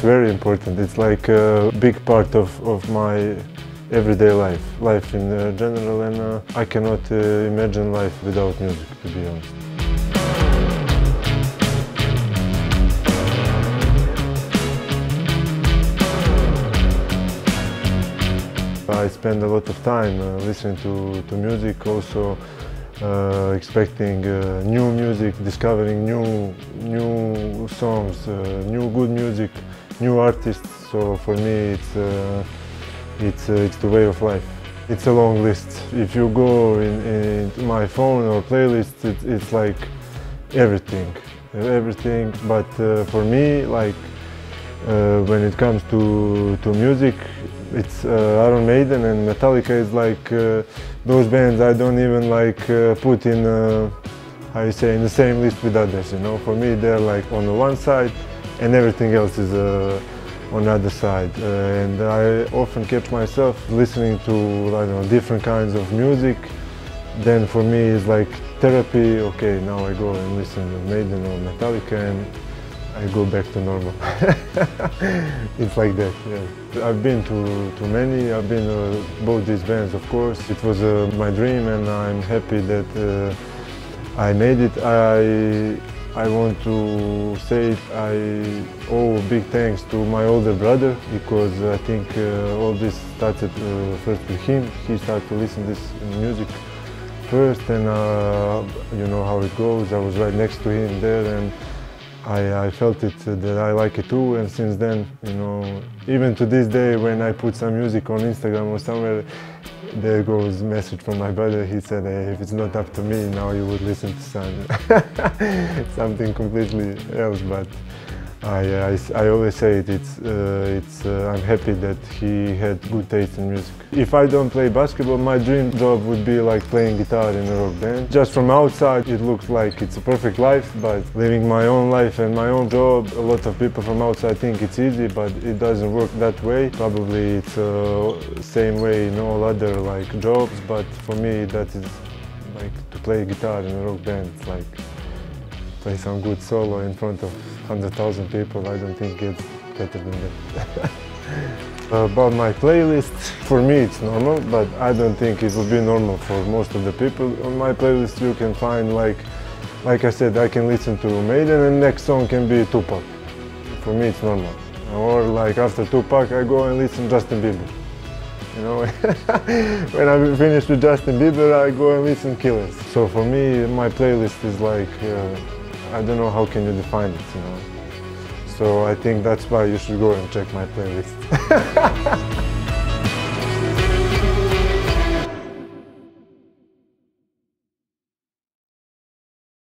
It's very important. It's like a big part of, of my everyday life, life in uh, general, and uh, I cannot uh, imagine life without music, to be honest. I spend a lot of time uh, listening to, to music, also uh, expecting new music, discovering new new songs, new good music, new artists. So for me, it's uh, it's uh, it's the way of life. It's a long list. If you go in, in my phone or playlist, it, it's like everything, everything. But uh, for me, like when it comes to to music, it's uh, Iron Maiden and Metallica is like uh, those bands I don't even like uh, put in you say in the same list with others you know for me they're like on the one side and everything else is on the other side and I often catch myself listening to I don't know different kinds of music then for me it's like therapy okay now I go and listen to Maiden or Metallica and I go back to normal. it's like that, yeah. I've been to, to many, I've been uh, both these bands of course. It was uh, my dream and I'm happy that uh, I made it. I, I want to say I owe big thanks to my older brother because I think uh, all this started uh, first with him. He started to listen to this music first and uh, you know how it goes. I was right next to him there and I, I, felt it uh, that I like it too and since then you know even to this day when I put some music on Instagram or somewhere there goes message from my brother. He said hey, if it's not up to me now you would listen to some, something completely else. But I, I, I, always say it, it's, uh, it's, uh, I'm happy that he had good taste in music. If I don't play basketball, my dream job would be like playing guitar in a rock band. Just from outside, it looks like it's a perfect life, but living my own life and my own job, a lot of people from outside think it's easy, but it doesn't work that way. Probably it's the uh, same way in all other like jobs, but for me that is like to play guitar in a rock band, like play some good solo in front of 100,000 people, I don't think it's better than that. About my playlist, for me it's normal, but I don't think it will be normal for most of the people. On my playlist you can find like, like I said, I can listen to Maiden and next song can be Tupac. For me it's normal. Or like after Tupac I go and listen Justin Bieber. You know, when I finish with Justin Bieber I go and listen Killers. So for me my playlist is like uh, I don't know how can you define it, you know. So I think that's why you should go and check my playlist.